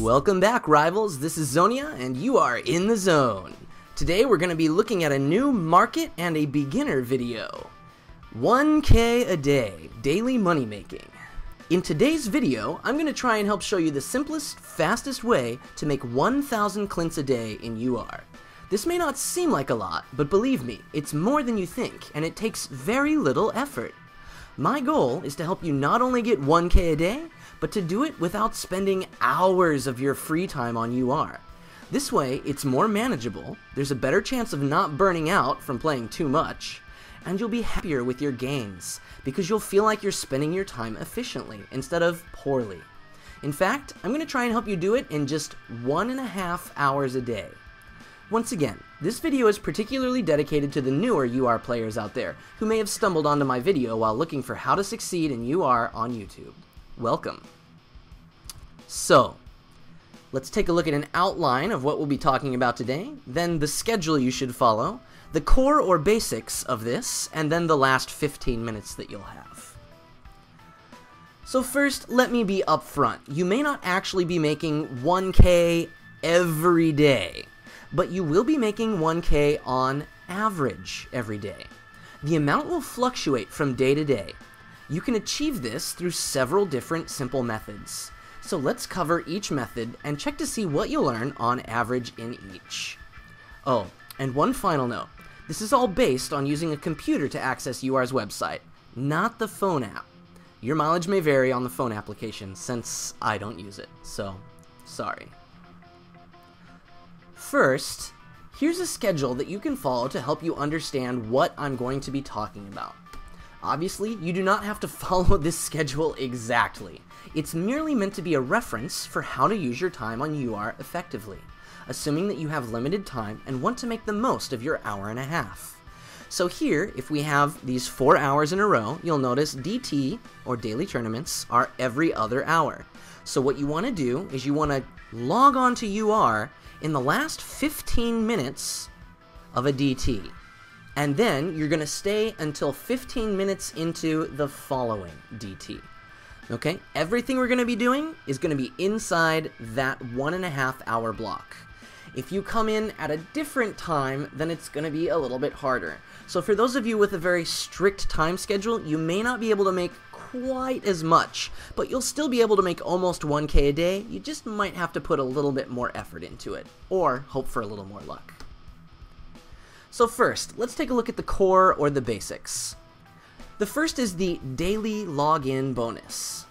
Welcome back, rivals. This is Xonia, and you are in the zone. Today we're going to be looking at a new market and a beginner video. 1K a day, daily money making. In today's video, I'm going to try and help show you the simplest, fastest way to make 1,000 Clintz a day in UR. This may not seem like a lot, but believe me, it's more than you think, and it takes very little effort. My goal is to help you not only get 1k a day, but to do it without spending hours of your free time on UR. This way, it's more manageable, there's a better chance of not burning out from playing too much, and you'll be happier with your gains, because you'll feel like you're spending your time efficiently instead of poorly. In fact, I'm going to try and help you do it in just one and a half hours a day. Once again, this video is particularly dedicated to the newer UR players out there who may have stumbled onto my video while looking for how to succeed in UR on YouTube. Welcome. So, let's take a look at an outline of what we'll be talking about today, then the schedule you should follow, the core or basics of this, and then the last 15 minutes that you'll have. So first, let me be upfront. You may not actually be making 1k every day but you will be making 1K on average every day. The amount will fluctuate from day to day. You can achieve this through several different simple methods. So let's cover each method and check to see what you learn on average in each. Oh, and one final note. This is all based on using a computer to access UR's website, not the phone app. Your mileage may vary on the phone application since I don't use it, so sorry. First, here's a schedule that you can follow to help you understand what I'm going to be talking about. Obviously, you do not have to follow this schedule exactly. It's merely meant to be a reference for how to use your time on UR effectively, assuming that you have limited time and want to make the most of your hour and a half. So here, if we have these four hours in a row, you'll notice DT, or daily tournaments, are every other hour. So what you want to do is you want to log on to UR in the last 15 minutes of a DT. And then you're going to stay until 15 minutes into the following DT. Okay? Everything we're going to be doing is going to be inside that one and a half hour block. If you come in at a different time, then it's going to be a little bit harder. So for those of you with a very strict time schedule, you may not be able to make quite as much, but you'll still be able to make almost 1k a day. You just might have to put a little bit more effort into it, or hope for a little more luck. So first, let's take a look at the core or the basics. The first is the daily login bonus.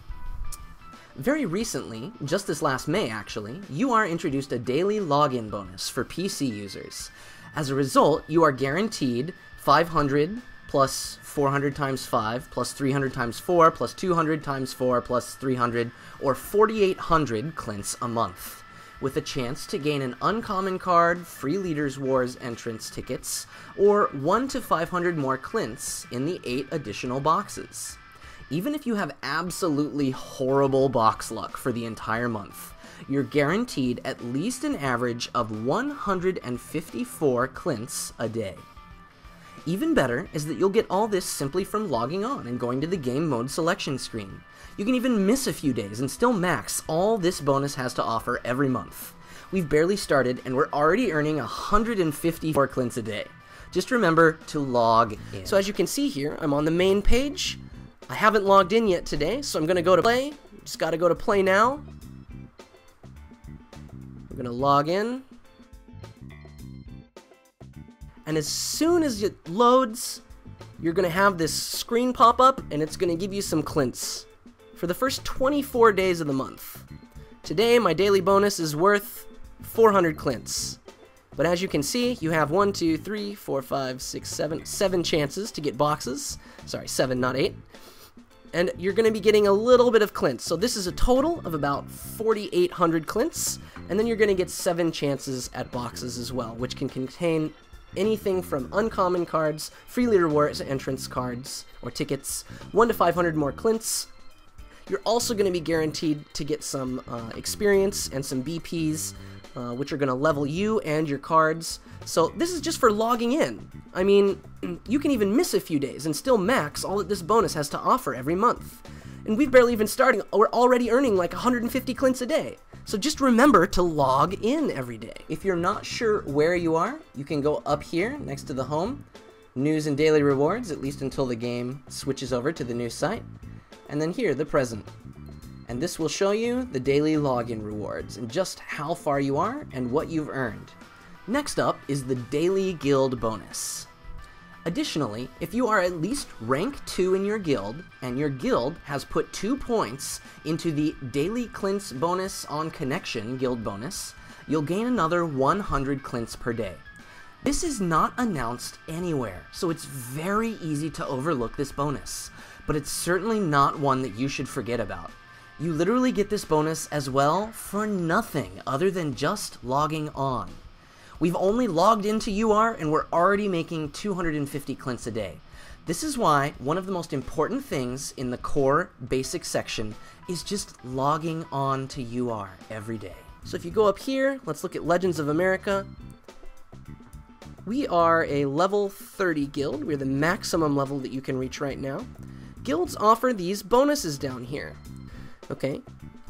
Very recently, just this last May actually, UR introduced a daily login bonus for PC users. As a result, you are guaranteed 500 plus 400 times 5 plus 300 times 4 plus 200 times 4 plus 300 or 4800 Clintz a month with a chance to gain an uncommon card, free Leaders Wars entrance tickets, or 1 to 500 more Clintz in the 8 additional boxes. Even if you have absolutely horrible box luck for the entire month, you're guaranteed at least an average of 154 Clintz a day. Even better is that you'll get all this simply from logging on and going to the game mode selection screen. You can even miss a few days and still max all this bonus has to offer every month. We've barely started and we're already earning 154 Clintz a day. Just remember to log in. So as you can see here, I'm on the main page. I haven't logged in yet today, so I'm gonna go to play. Just gotta go to play now. I'm gonna log in and as soon as it loads, you're to have this screen pop up and it's to give you some Clintz for the first 24 days of the month. Today, my daily bonus is worth 400 Clintz. But as you can see, you have 1, 2, 3, 4, 5, 6, 7, 7 chances to get boxes. Sorry, 7, not 8. And you're going to be getting a little bit of Clintz. So this is a total of about 4,800 Clintz. And then you're going to get 7 chances at boxes as well, which can contain anything from uncommon cards, free leader wars entrance cards or tickets, 1 to 500 more Clintz. You're also going to be guaranteed to get some uh, experience and some BPs, uh, which are going to level you and your cards. So this is just for logging in. I mean, you can even miss a few days and still max all that this bonus has to offer every month. And we've barely even starting. We're already earning like 150 Clintz a day. So just remember to log in every day. If you're not sure where you are, you can go up here next to the home, news and daily rewards, at least until the game switches over to the new site, and then here, the present. And this will show you the daily login rewards and just how far you are and what you've earned. Next up is the daily guild bonus. Additionally, if you are at least rank 2 in your guild, and your guild has put 2 points into the Daily Clintz bonus on connection guild bonus, you'll gain another 100 Clintz per day. This is not announced anywhere, so it's very easy to overlook this bonus, but it's certainly not one that you should forget about. You literally get this bonus as well for nothing other than just logging on. We've only logged into UR and we're already making 250 Clintz a day. This is why one of the most important things in the core basic section is just logging on to UR every day. So if you go up here, let's look at Legends of America. We are a level 30 guild. We're the maximum level that you can reach right now. Guilds offer these bonuses down here. Okay,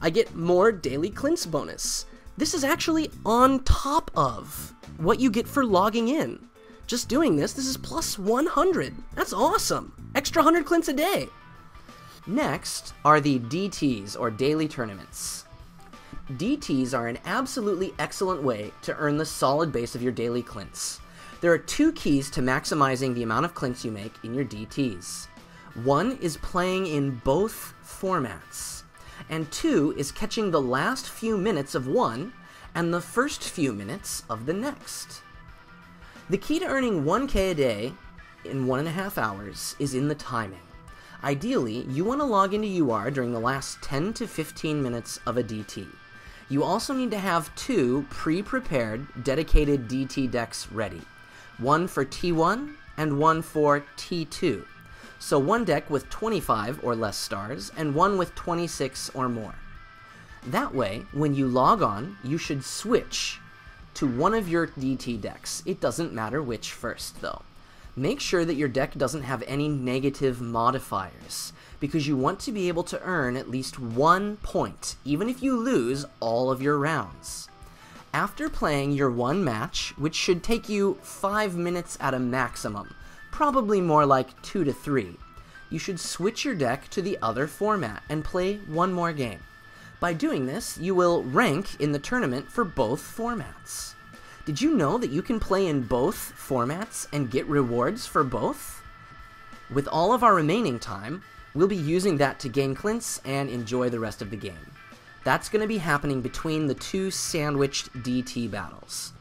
I get more daily Clintz bonus. This is actually on top of what you get for logging in. Just doing this, this is plus 100. That's awesome. Extra 100 Clintz a day. Next are the DTs, or daily tournaments. DTs are an absolutely excellent way to earn the solid base of your daily Clintz. There are two keys to maximizing the amount of Clintz you make in your DTs. One is playing in both formats and two is catching the last few minutes of one and the first few minutes of the next. The key to earning 1k a day in one and a half hours is in the timing. Ideally, you want to log into UR during the last 10 to 15 minutes of a DT. You also need to have two pre-prepared dedicated DT decks ready, one for T1 and one for T2 so one deck with 25 or less stars, and one with 26 or more. That way, when you log on, you should switch to one of your DT decks. It doesn't matter which first, though. Make sure that your deck doesn't have any negative modifiers, because you want to be able to earn at least one point, even if you lose all of your rounds. After playing your one match, which should take you 5 minutes at a maximum, probably more like 2 to 3, you should switch your deck to the other format and play one more game. By doing this, you will rank in the tournament for both formats. Did you know that you can play in both formats and get rewards for both? With all of our remaining time, we'll be using that to gain Clintz and enjoy the rest of the game. That's going to be happening between the two sandwiched DT battles.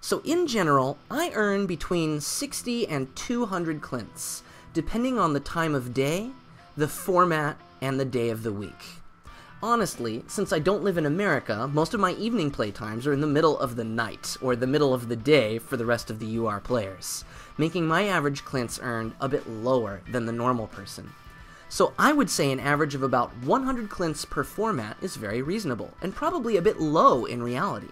So in general, I earn between 60 and 200 Clintz, depending on the time of day, the format, and the day of the week. Honestly, since I don't live in America, most of my evening playtimes are in the middle of the night, or the middle of the day for the rest of the UR players, making my average Clintz earned a bit lower than the normal person. So I would say an average of about 100 Clintz per format is very reasonable, and probably a bit low in reality.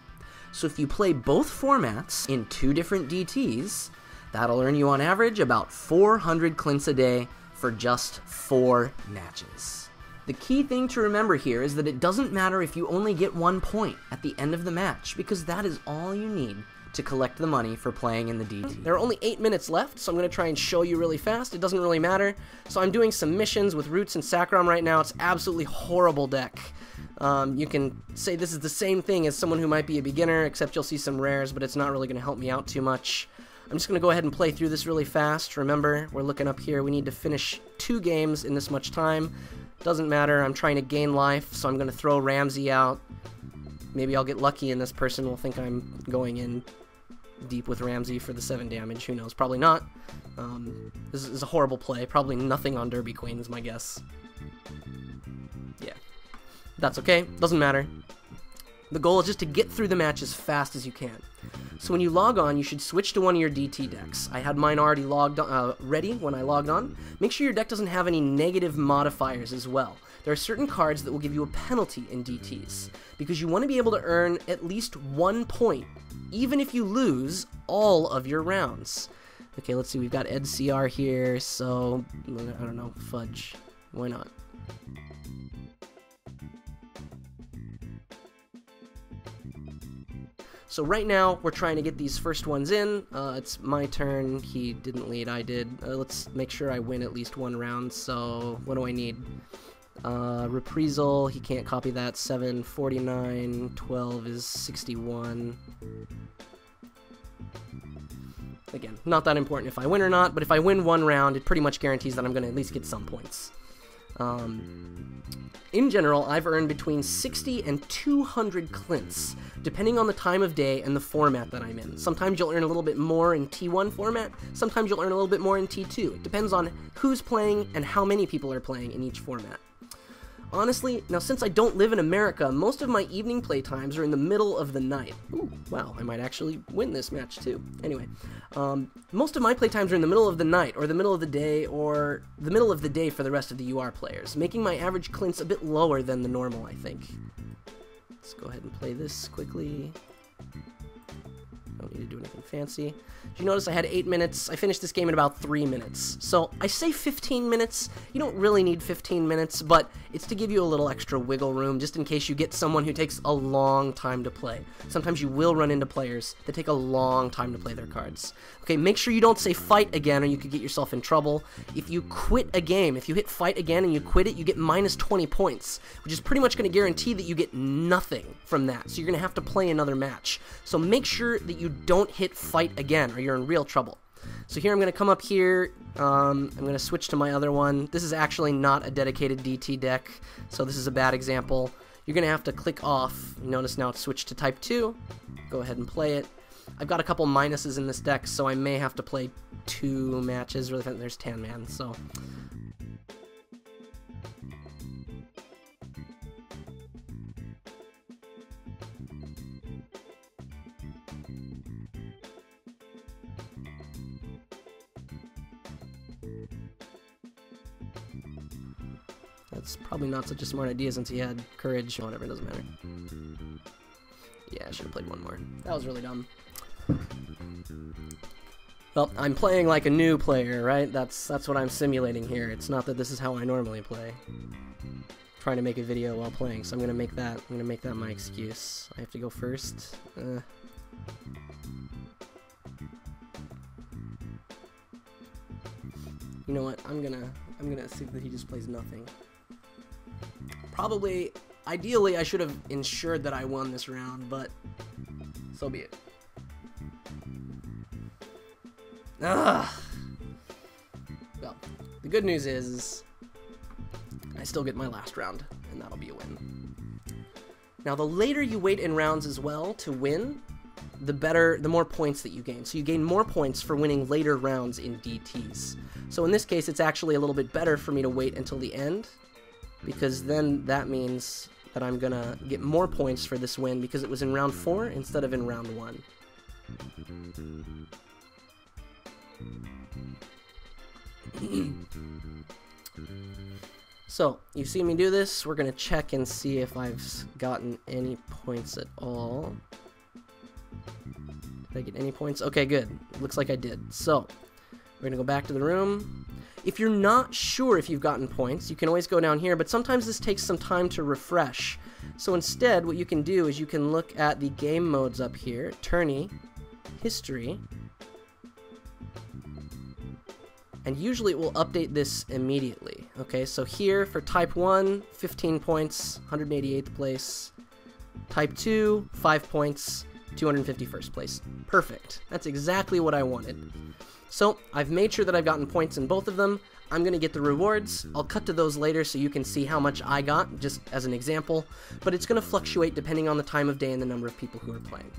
So if you play both formats in two different DTs, that'll earn you on average about 400 Clintz a day for just four matches. The key thing to remember here is that it doesn't matter if you only get one point at the end of the match, because that is all you need to collect the money for playing in the DT. There are only 8 minutes left, so I'm going to try and show you really fast. It doesn't really matter. So I'm doing some missions with Roots and Sakrohm right now. It's absolutely horrible deck. Um, you can say this is the same thing as someone who might be a beginner, except you'll see some rares, but it's not really going to help me out too much. I'm just going to go ahead and play through this really fast. Remember, we're looking up here. We need to finish two games in this much time. Doesn't matter. I'm trying to gain life, so I'm going to throw Ramsey out. Maybe I'll get lucky and this person will think I'm going in deep with Ramsey for the 7 damage. Who knows? Probably not. Um, this is a horrible play. Probably nothing on Derby Queen is my guess. Yeah. That's okay, doesn't matter. The goal is just to get through the match as fast as you can. So when you log on, you should switch to one of your DT decks. I had mine already logged uh, ready when I logged on. Make sure your deck doesn't have any negative modifiers as well. There are certain cards that will give you a penalty in DTs, because you want to be able to earn at least one point, even if you lose all of your rounds. Okay, let's see, we've got Ed CR here, so, I don't know, fudge. Why not? So right now, we're trying to get these first ones in. Uh, it's my turn. He didn't lead, I did. Uh, let's make sure I win at least one round. So what do I need? Uh, reprisal, he can't copy that. 7, 49, 12 is 61. Again, not that important if I win or not, but if I win one round, it pretty much guarantees that I'm going to at least get some points. Um, in general, I've earned between 60 and 200 Clintz, depending on the time of day and the format that I'm in. Sometimes you'll earn a little bit more in T1 format, sometimes you'll earn a little bit more in T2. It depends on who's playing and how many people are playing in each format. Honestly, now since I don't live in America, most of my evening playtimes are in the middle of the night. Ooh, wow, I might actually win this match too. Anyway, um, most of my playtimes are in the middle of the night, or the middle of the day, or the middle of the day for the rest of the UR players, making my average Clintz a bit lower than the normal, I think. Let's go ahead and play this quickly. Don't need to do anything fancy. Did you notice I had 8 minutes? I finished this game in about 3 minutes. So I say 15 minutes. You don't really need 15 minutes, but it's to give you a little extra wiggle room just in case you get someone who takes a long time to play. Sometimes you will run into players that take a long time to play their cards. Okay, make sure you don't say fight again or you could get yourself in trouble. If you quit a game, if you hit fight again and you quit it, you get minus 20 points, which is pretty much going to guarantee that you get nothing from that. So you're going to have to play another match. So make sure that you don't hit fight again or you're in real trouble. So here I'm going to come up here, um, I'm going to switch to my other one. This is actually not a dedicated DT deck, so this is a bad example. You're going to have to click off. Notice now it's switched to type 2. Go ahead and play it. I've got a couple minuses in this deck, so I may have to play two matches. Really, there's Tan Man, so probably not such a smart idea since he had courage. Whatever, it doesn't matter. Yeah, I should have played one more. That was really dumb. Well, I'm playing like a new player, right? That's that's what I'm simulating here. It's not that this is how I normally play. I'm trying to make a video while playing, so I'm gonna make that I'm gonna make that my excuse. I have to go first. Uh. You know what? I'm gonna I'm gonna assume that he just plays nothing. Probably, ideally, I should have ensured that I won this round, but so be it. Ugh. Well, the good news is I still get my last round, and that'll be a win. Now, the later you wait in rounds as well to win, the better, the more points that you gain. So you gain more points for winning later rounds in DTs. So in this case, it's actually a little bit better for me to wait until the end because then that means that I'm gonna get more points for this win because it was in round 4 instead of in round 1. so, you've seen me do this. We're gonna check and see if I've gotten any points at all. Did I get any points? Okay, good. Looks like I did. So, we're gonna go back to the room. If you're not sure if you've gotten points, you can always go down here, but sometimes this takes some time to refresh. So instead, what you can do is you can look at the game modes up here, tourney, history, and usually it will update this immediately. Okay, so here for type 1, 15 points, 188th place. Type 2, 5 points, 251st place. Perfect. That's exactly what I wanted. So, I've made sure that I've gotten points in both of them. I'm going to get the rewards. I'll cut to those later so you can see how much I got, just as an example, but it's going to fluctuate depending on the time of day and the number of people who are playing.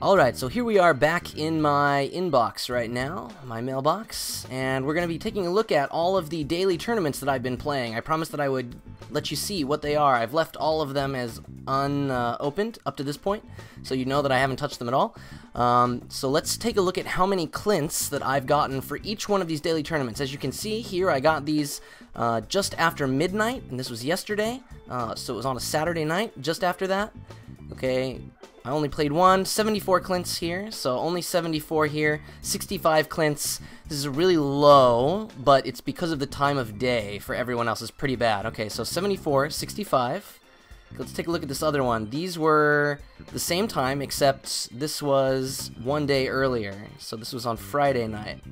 Alright, so here we are back in my inbox right now, my mailbox, and we're going to be taking a look at all of the daily tournaments that I've been playing. I promised that I would let you see what they are. I've left all of them as unopened uh, up to this point, so you know that I haven't touched them at all. Um, so let's take a look at how many Clintz that I've gotten for each one of these daily tournaments. As you can see here, I got these uh, just after midnight, and this was yesterday, uh, so it was on a Saturday night, just after that. Okay, I only played one, 74 Clintz here, so only 74 here, 65 Clintz. This is really low, but it's because of the time of day for everyone else is pretty bad. Okay, so 74, 65. Let's take a look at this other one. These were the same time, except this was one day earlier. So this was on Friday night.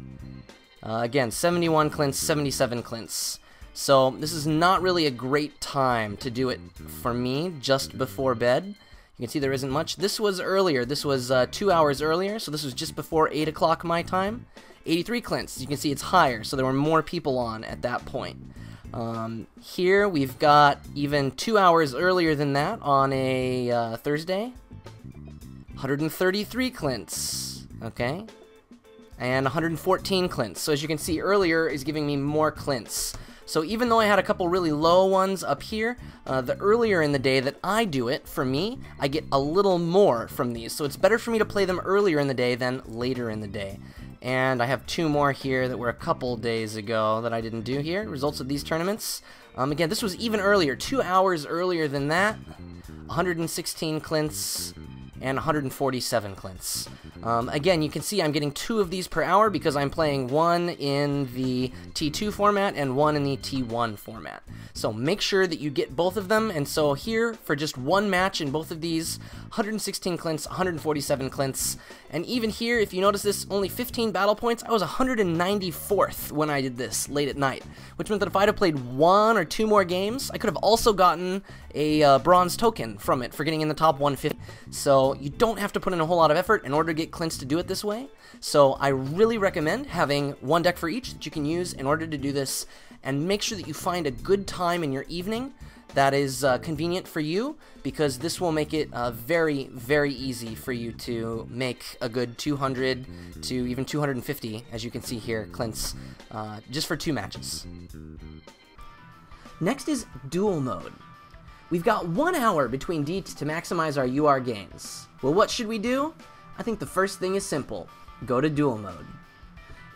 Uh, again, 71 Clintz, 77 Clintz. So this is not really a great time to do it for me, just before bed. You can see there isn't much. This was earlier. This was uh, two hours earlier, so this was just before 8 o'clock my time. 83 Clintz. You can see it's higher, so there were more people on at that point. Um, here we've got even two hours earlier than that on a uh, Thursday. 133 Clintz, okay? And 114 Clintz. So as you can see earlier is giving me more Clintz. So even though I had a couple really low ones up here, uh, the earlier in the day that I do it, for me, I get a little more from these. So it's better for me to play them earlier in the day than later in the day. And I have two more here that were a couple days ago that I didn't do here. Results of these tournaments. Um, again, this was even earlier, two hours earlier than that. 116 Clintz, and 147 Clintz. Um, again, you can see I'm getting two of these per hour because I'm playing one in the T2 format and one in the T1 format. So make sure that you get both of them. And so here, for just one match in both of these, 116 Clintz, 147 Clintz. And even here, if you notice this, only 15 battle points. I was 194th when I did this late at night, which meant that if I'd have played one or two more games, I could have also gotten a uh, bronze token from it for getting in the top 150. So you don't have to put in a whole lot of effort in order to get Clintz to do it this way. So I really recommend having one deck for each that you can use in order to do this, and make sure that you find a good time in your evening that is uh, convenient for you because this will make it uh, very, very easy for you to make a good 200 to even 250, as you can see here, Clintz, uh, just for two matches. Next is duel mode. We've got one hour between DTs to maximize our UR gains. Well, what should we do? I think the first thing is simple. Go to duel mode.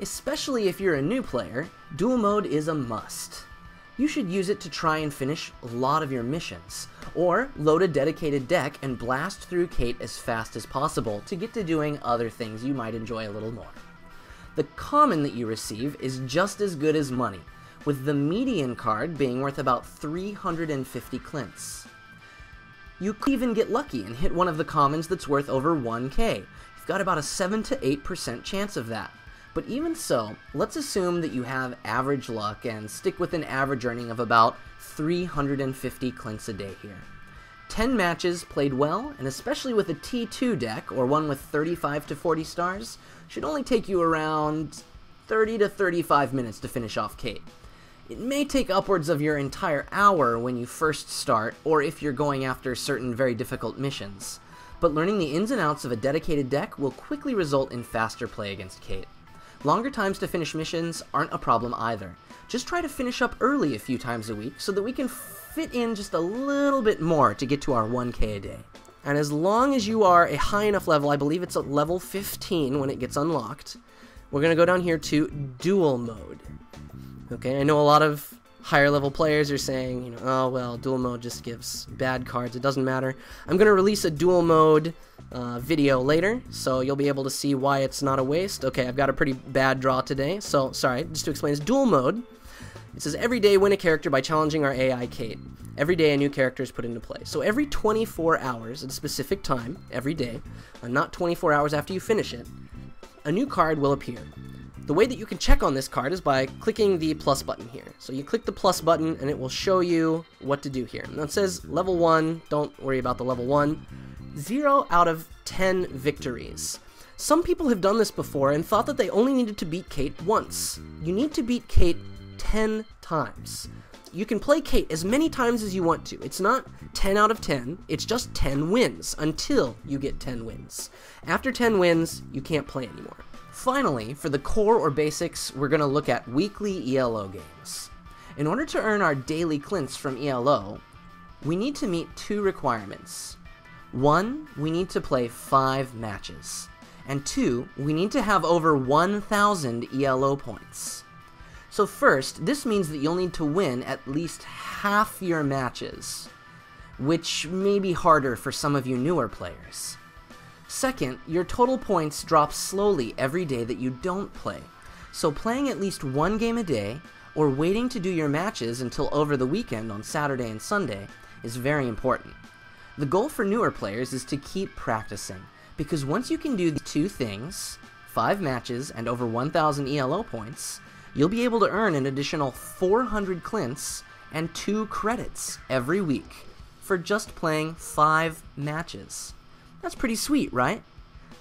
Especially if you're a new player, duel mode is a must. You should use it to try and finish a lot of your missions, or load a dedicated deck and blast through Kate as fast as possible to get to doing other things you might enjoy a little more. The common that you receive is just as good as money, with the median card being worth about 350 Clintz. You could even get lucky and hit one of the commons that's worth over 1k. You've got about a 7 to 8% chance of that. But even so, let's assume that you have average luck and stick with an average earning of about 350 Clintz a day here. 10 matches played well, and especially with a T2 deck, or one with 35 to 40 stars, should only take you around 30 to 35 minutes to finish off Kate. It may take upwards of your entire hour when you first start, or if you're going after certain very difficult missions, but learning the ins and outs of a dedicated deck will quickly result in faster play against Kate. Longer times to finish missions aren't a problem either. Just try to finish up early a few times a week so that we can fit in just a little bit more to get to our 1k a day. And as long as you are a high enough level, I believe it's at level 15 when it gets unlocked, we're going to go down here to Duel mode. Okay, I know a lot of higher level players are saying, you know, oh well, duel mode just gives bad cards, it doesn't matter. I'm going to release a duel mode uh, video later, so you'll be able to see why it's not a waste. Okay, I've got a pretty bad draw today, so sorry, just to explain, it's duel mode. It says every day win a character by challenging our AI Kate. Every day a new character is put into play. So every 24 hours at a specific time, every day, uh, not 24 hours after you finish it, a new card will appear. The way that you can check on this card is by clicking the plus button here. So you click the plus button and it will show you what to do here. Now it says level 1, don't worry about the level 1. 0 out of 10 victories. Some people have done this before and thought that they only needed to beat Kate once. You need to beat Kate 10 times. You can play Kate as many times as you want to. It's not 10 out of 10, it's just 10 wins until you get 10 wins. After 10 wins, you can't play anymore. Finally, for the core or basics, we're going to look at weekly ELO games. In order to earn our daily Clintz from ELO, we need to meet two requirements. One, we need to play five matches. And two, we need to have over 1,000 ELO points. So first, this means that you'll need to win at least half your matches, which may be harder for some of you newer players. Second, your total points drop slowly every day that you don't play. So playing at least one game a day, or waiting to do your matches until over the weekend on Saturday and Sunday, is very important. The goal for newer players is to keep practicing, because once you can do the two things, 5 matches and over 1000 ELO points, you'll be able to earn an additional 400 Clintz and 2 credits every week for just playing 5 matches. That's pretty sweet, right?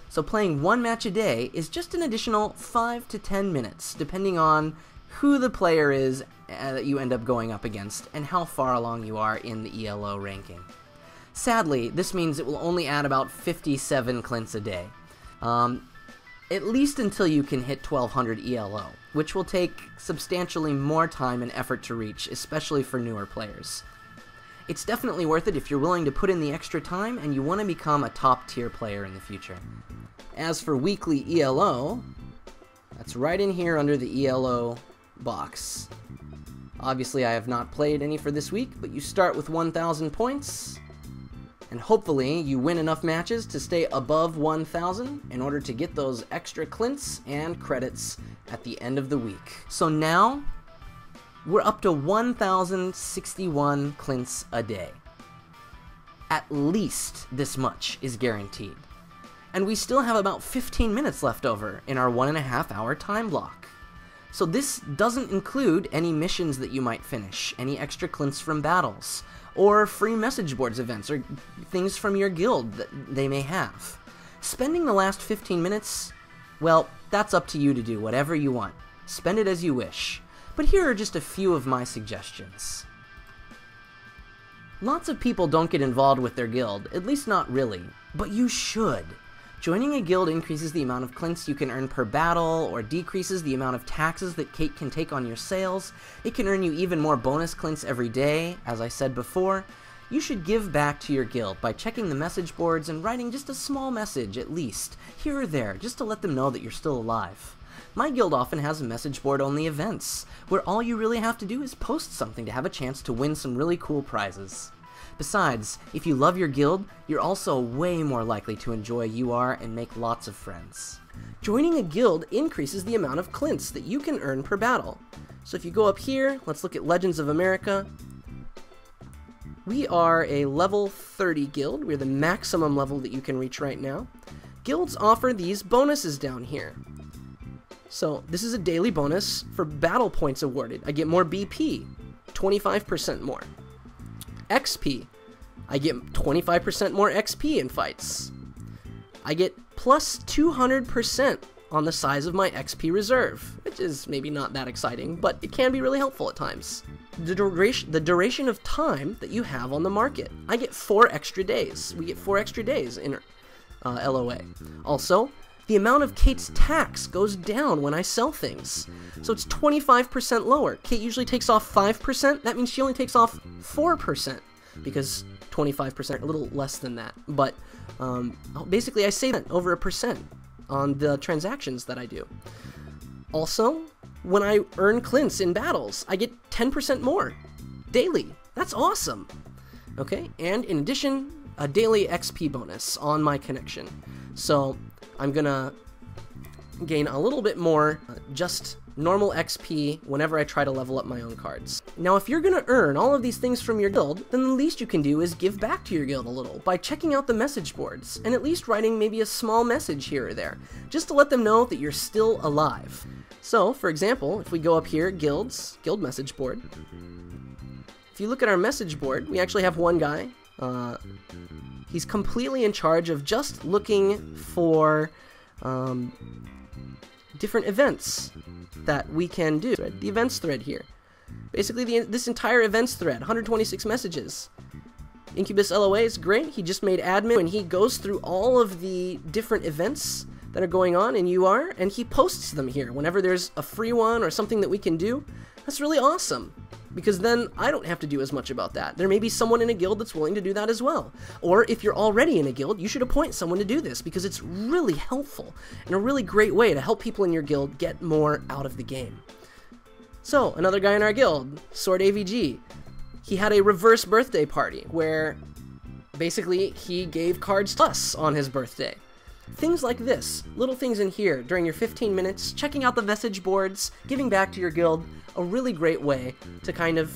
So playing one match a day is just an additional 5 to 10 minutes, depending on who the player is uh, that you end up going up against and how far along you are in the ELO ranking. Sadly, this means it will only add about 57 Clintz a day. Um, at least until you can hit 1200 ELO, which will take substantially more time and effort to reach, especially for newer players. It's definitely worth it if you're willing to put in the extra time and you want to become a top tier player in the future. As for weekly ELO, that's right in here under the ELO box. Obviously, I have not played any for this week, but you start with 1,000 points, and hopefully you win enough matches to stay above 1000 in order to get those extra Clintz and credits at the end of the week. So now we're up to 1061 Clintz a day. At least this much is guaranteed. And we still have about 15 minutes left over in our one and a half hour time block. So this doesn't include any missions that you might finish, any extra Clintz from battles, or free message boards events, or things from your guild that they may have. Spending the last 15 minutes, well, that's up to you to do whatever you want. Spend it as you wish. But here are just a few of my suggestions. Lots of people don't get involved with their guild, at least not really, but you should. Joining a guild increases the amount of Clintz you can earn per battle, or decreases the amount of taxes that Kate can take on your sales. It can earn you even more bonus Clintz every day, as I said before. You should give back to your guild by checking the message boards and writing just a small message, at least, here or there, just to let them know that you're still alive. My guild often has a message board only events, where all you really have to do is post something to have a chance to win some really cool prizes. Besides, if you love your guild, you're also way more likely to enjoy UR and make lots of friends. Joining a guild increases the amount of Clintz that you can earn per battle. So if you go up here, let's look at Legends of America. We are a level 30 guild. We're the maximum level that you can reach right now. Guilds offer these bonuses down here. So this is a daily bonus for battle points awarded. I get more BP, 25% more. XP, I get 25% more XP in fights. I get plus 200% on the size of my XP reserve, which is maybe not that exciting, but it can be really helpful at times. The duration, the duration of time that you have on the market. I get four extra days. We get four extra days in uh, LOA. Also, the amount of Kate's tax goes down when I sell things. So it's 25% lower. Kate usually takes off 5%. That means she only takes off 4% because 25% a little less than that. But um, basically, I save over a percent on the transactions that I do. Also, when I earn Clintz in battles, I get 10% more daily. That's awesome. Okay, and in addition, a daily XP bonus on my connection. So I'm gonna gain a little bit more uh, just normal XP whenever I try to level up my own cards. Now if you're gonna earn all of these things from your guild, then the least you can do is give back to your guild a little by checking out the message boards and at least writing maybe a small message here or there, just to let them know that you're still alive. So, for example, if we go up here, guilds, guild message board, if you look at our message board, we actually have one guy, uh, He's completely in charge of just looking for um, different events that we can do. The events thread here. Basically, the, this entire events thread, 126 messages. Incubus LOA is great. He just made admin and he goes through all of the different events that are going on in UR and he posts them here whenever there's a free one or something that we can do. That's really awesome because then I don't have to do as much about that. There may be someone in a guild that's willing to do that as well. Or if you're already in a guild, you should appoint someone to do this because it's really helpful and a really great way to help people in your guild get more out of the game. So, another guy in our guild, Sword AVG, he had a reverse birthday party where basically he gave cards to us on his birthday. Things like this, little things in here during your 15 minutes, checking out the message boards, giving back to your guild, a really great way to kind of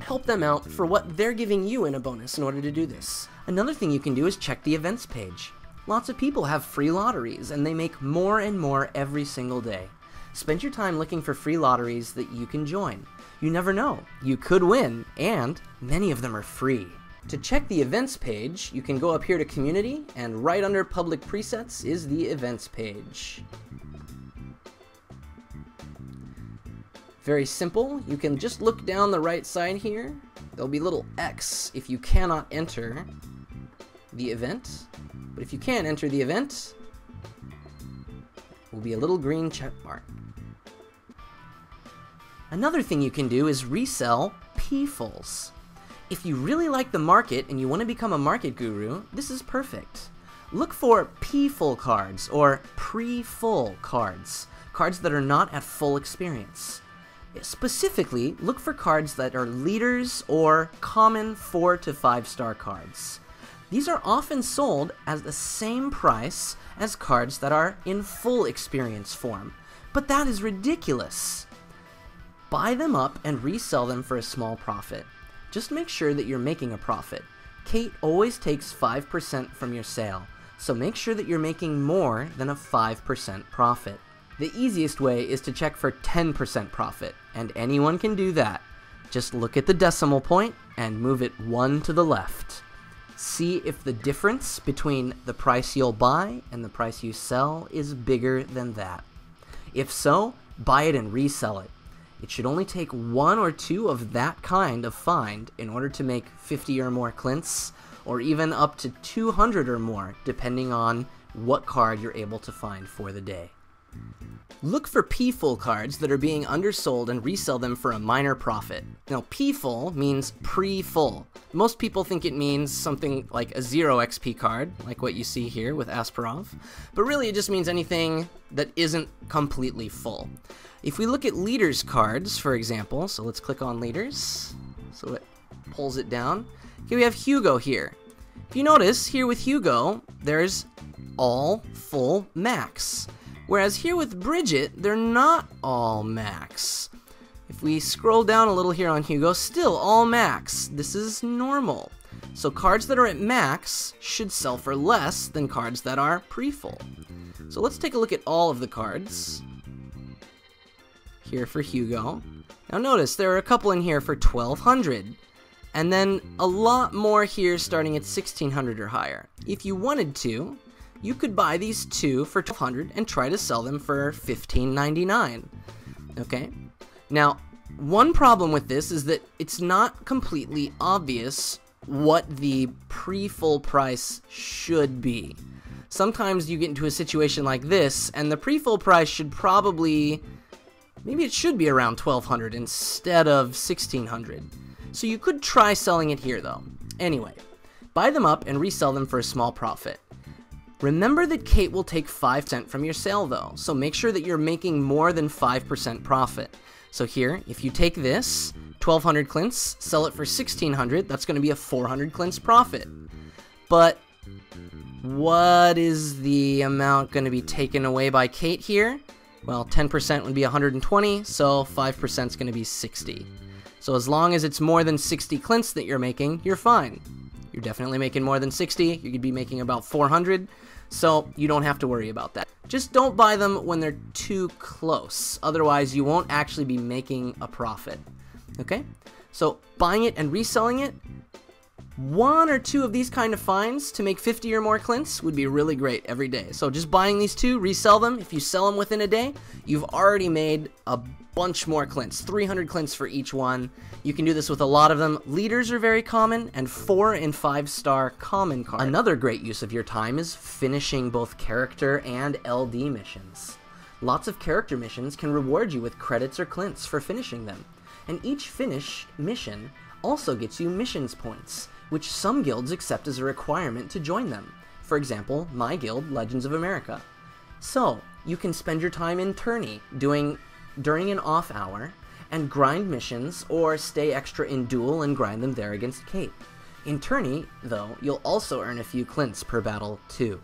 help them out for what they're giving you in a bonus in order to do this. Another thing you can do is check the events page. Lots of people have free lotteries, and they make more and more every single day. Spend your time looking for free lotteries that you can join. You never know, you could win, and many of them are free. To check the events page, you can go up here to community, and right under public presets is the events page. Very simple, you can just look down the right side here. There'll be little X if you cannot enter the event. But if you can enter the event, will be a little green check mark. Another thing you can do is resell P-fulls. If you really like the market and you want to become a market guru, this is perfect. Look for P-full cards or pre-full cards, cards that are not at full experience. Specifically, look for cards that are leaders or common 4 to 5 star cards. These are often sold at the same price as cards that are in full experience form, but that is ridiculous. Buy them up and resell them for a small profit. Just make sure that you're making a profit. Kate always takes 5% from your sale, so make sure that you're making more than a 5% profit. The easiest way is to check for 10% profit, and anyone can do that. Just look at the decimal point and move it one to the left. See if the difference between the price you'll buy and the price you sell is bigger than that. If so, buy it and resell it. It should only take one or two of that kind of find in order to make 50 or more Clintz, or even up to 200 or more, depending on what card you're able to find for the day. Look for P-full cards that are being undersold and resell them for a minor profit. Now, P-full means pre-full. Most people think it means something like a 0 XP card, like what you see here with Asparov, but really it just means anything that isn't completely full. If we look at leaders cards, for example, so let's click on leaders, so it pulls it down. Okay, we have Hugo here. If you notice, here with Hugo, there's all full max. Whereas here with Bridget, they're not all max. If we scroll down a little here on Hugo, still all max. This is normal. So cards that are at max should sell for less than cards that are pre-full. So let's take a look at all of the cards. Here for Hugo. Now notice there are a couple in here for 1200 and then a lot more here starting at 1600 or higher. If you wanted to, you could buy these two for 1200 and try to sell them for 15.99. Okay? Now, one problem with this is that it's not completely obvious what the pre-full price should be. Sometimes you get into a situation like this and the pre-full price should probably maybe it should be around 1200 instead of 1600. So you could try selling it here though. Anyway, buy them up and resell them for a small profit. Remember that Kate will take 5% from your sale though, so make sure that you're making more than 5% profit. So here, if you take this, 1200 Clintz, sell it for 1600, that's going to be a 400 Clintz profit. But what is the amount going to be taken away by Kate here? Well, 10% would be 120, so 5% is going to be 60. So as long as it's more than 60 Clintz that you're making, you're fine. You're definitely making more than 60, you could be making about 400, so you don't have to worry about that. Just don't buy them when they're too close, otherwise you won't actually be making a profit. Okay? So buying it and reselling it, one or two of these kind of finds to make 50 or more Clintz would be really great every day. So just buying these two, resell them. If you sell them within a day, you've already made a bunch more Clintz, 300 Clintz for each one. You can do this with a lot of them. Leaders are very common, and 4 and 5 star common cards. Another great use of your time is finishing both character and LD missions. Lots of character missions can reward you with credits or Clintz for finishing them, and each finish mission also gets you missions points, which some guilds accept as a requirement to join them. For example, my guild, Legends of America. So, you can spend your time in tourney doing during an off hour and grind missions or stay extra in duel and grind them there against Kate. In tourney, though, you'll also earn a few Clintz per battle too.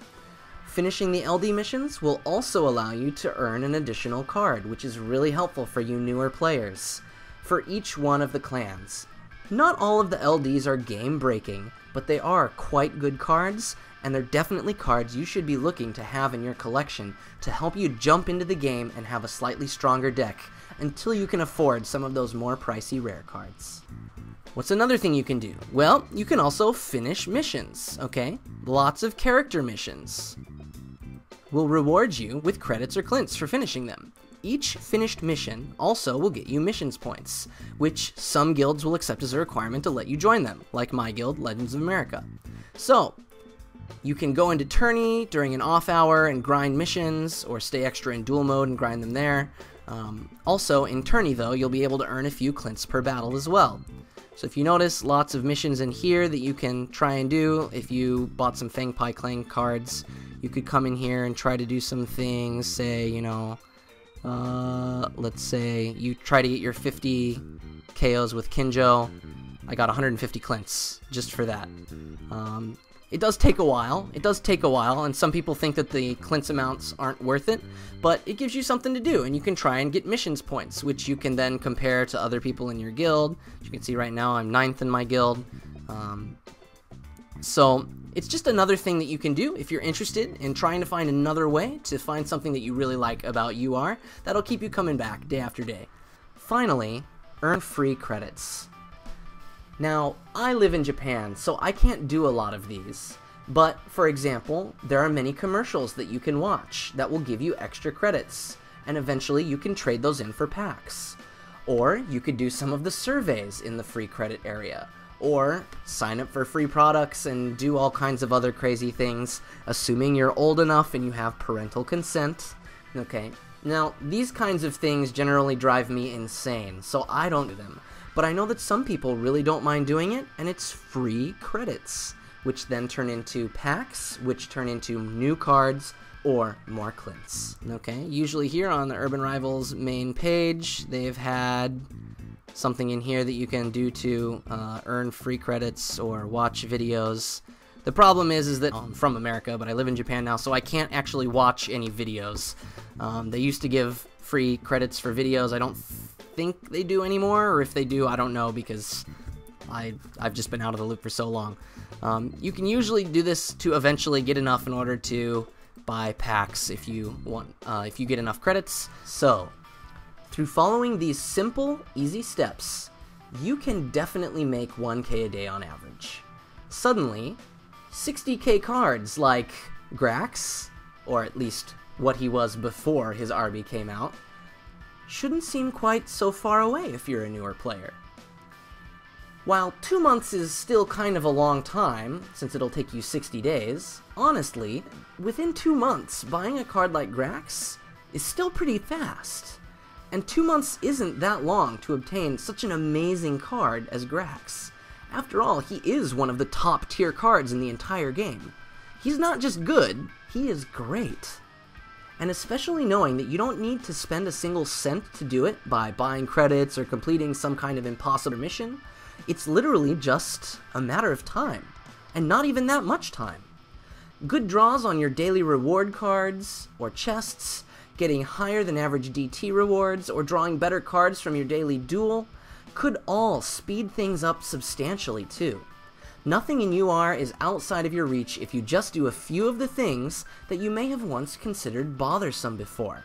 Finishing the LD missions will also allow you to earn an additional card, which is really helpful for you newer players, for each one of the clans. Not all of the LDs are game breaking, but they are quite good cards, and they're definitely cards you should be looking to have in your collection to help you jump into the game and have a slightly stronger deck until you can afford some of those more pricey rare cards. What's another thing you can do? Well, you can also finish missions, okay? Lots of character missions will reward you with credits or Clintz for finishing them. Each finished mission also will get you missions points, which some guilds will accept as a requirement to let you join them, like my guild, Legends of America. So, you can go into tourney during an off hour and grind missions, or stay extra in duel mode and grind them there. Um, also, in tourney though, you'll be able to earn a few Clintz per battle as well. So if you notice, lots of missions in here that you can try and do. If you bought some Fang Pi Clang cards, you could come in here and try to do some things, say, you know, uh, let's say you try to get your 50 KOs with Kinjo. I got 150 Clintz just for that. Um, it does take a while. It does take a while, and some people think that the Clintz amounts aren't worth it, but it gives you something to do, and you can try and get missions points, which you can then compare to other people in your guild. As you can see right now, I'm ninth in my guild. Um, so it's just another thing that you can do if you're interested in trying to find another way to find something that you really like about UR that'll keep you coming back day after day. Finally, earn free credits. Now, I live in Japan, so I can't do a lot of these. But, for example, there are many commercials that you can watch that will give you extra credits, and eventually you can trade those in for packs. Or you could do some of the surveys in the free credit area, or sign up for free products and do all kinds of other crazy things, assuming you're old enough and you have parental consent. Okay, now these kinds of things generally drive me insane, so I don't do them. But I know that some people really don't mind doing it, and it's free credits, which then turn into packs, which turn into new cards, or more Clintz. Okay, usually here on the Urban Rivals main page, they've had something in here that you can do to uh, earn free credits or watch videos. The problem is, is that I'm from America, but I live in Japan now, so I can't actually watch any videos. Um, they used to give free credits for videos. I don't think they do anymore, or if they do, I don't know because I I've just been out of the loop for so long. Um, you can usually do this to eventually get enough in order to buy packs if you want uh, if you get enough credits. So through following these simple, easy steps, you can definitely make 1k a day on average. Suddenly, 60k cards like Grax, or at least what he was before his RB came out, shouldn't seem quite so far away if you're a newer player. While two months is still kind of a long time, since it'll take you 60 days, honestly, within two months, buying a card like Grax is still pretty fast. And two months isn't that long to obtain such an amazing card as Grax. After all, he is one of the top tier cards in the entire game. He's not just good, he is great. And especially knowing that you don't need to spend a single cent to do it by buying credits or completing some kind of impossible mission, it's literally just a matter of time. And not even that much time. Good draws on your daily reward cards or chests getting higher than average DT rewards, or drawing better cards from your daily duel could all speed things up substantially too. Nothing in UR is outside of your reach if you just do a few of the things that you may have once considered bothersome before.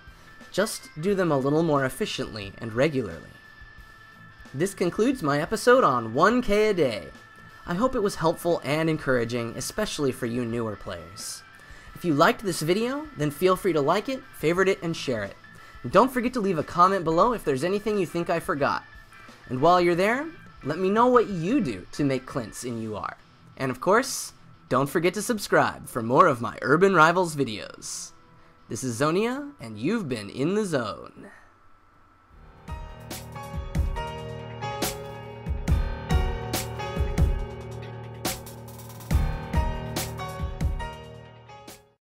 Just do them a little more efficiently and regularly. This concludes my episode on 1K a day. I hope it was helpful and encouraging, especially for you newer players. If you liked this video, then feel free to like it, favorite it, and share it. And don't forget to leave a comment below if there's anything you think I forgot. And while you're there, let me know what you do to make Clintz in UR. And of course, don't forget to subscribe for more of my Urban Rivals videos. This is Xonia, and you've been in the zone.